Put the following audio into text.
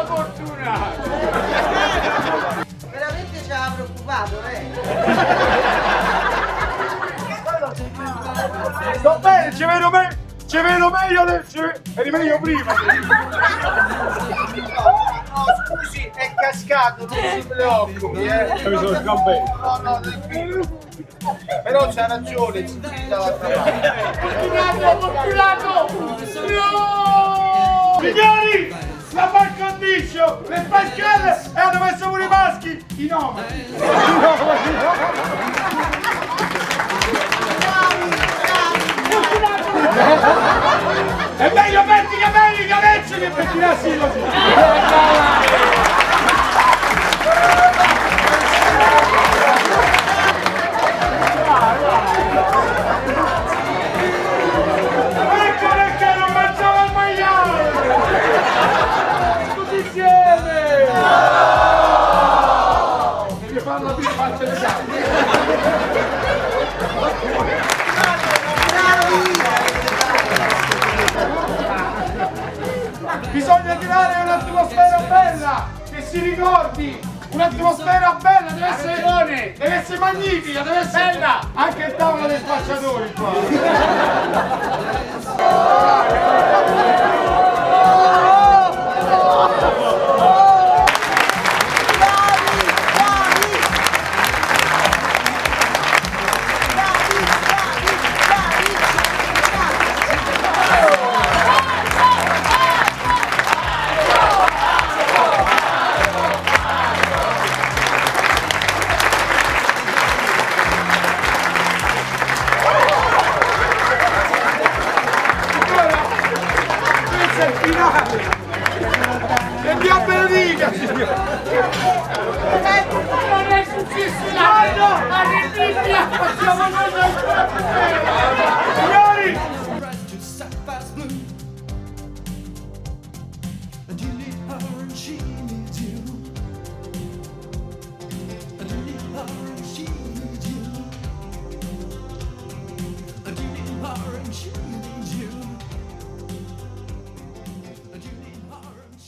Chiama fortunato! Veramente ci ha preoccupato, eh? Sto bene, ci vedo meglio, ci vedo meglio del, ci ve- eri meglio prima. No, scusi, è cascato, non si preoccupi, eh. Mi sono sgambetti. No, no, tranquillo. Però c'ha ragione, ci dall'altra parte. Fortunato, fortunato! No! Signori, condition, le pascelle e hanno messo pure i maschi, i nomi. È meglio aperti i capelli, i cavezzi che pettinarsi così. La prima parte delle gambe. Bisogna creare un'atmosfera bella, che si ricordi! Un'atmosfera bella, deve essere, deve essere magnifica, deve essere bella! Anche il tavolo dei spacciatori qua! Finale! E Dio benedica, signore! Non è successo nada! Arrenditi! Facciamo cosa ancora più bella!